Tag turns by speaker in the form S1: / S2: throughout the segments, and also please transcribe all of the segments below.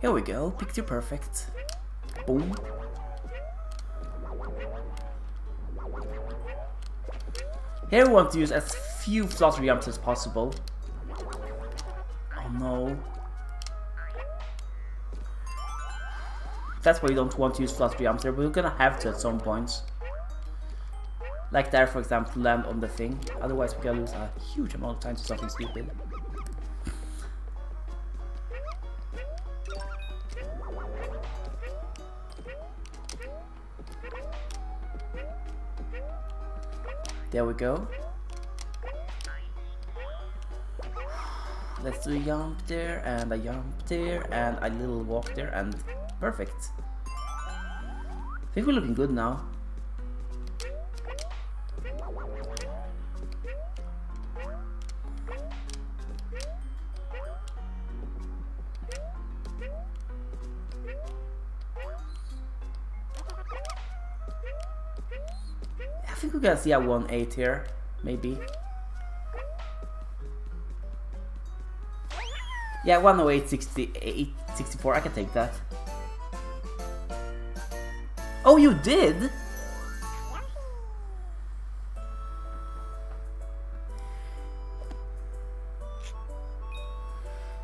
S1: Here we go, picture perfect. Boom. Here we want to use as few flutter jumps as possible. Oh no. That's why you don't want to use flutter jumps there, but you're gonna have to at some points. Like there, for example, land on the thing. Otherwise, we're gonna lose a huge amount of time to something stupid. There we go. Let's do a jump there, and a jump there, and a little walk there, and perfect. I think we're looking good now. Think we can see a 1-8 here, maybe. Yeah, 108, 68, 64, I can take that. Oh, you did?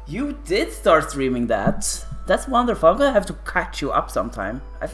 S1: You did start streaming that. That's wonderful. I'm gonna have to catch you up sometime. I think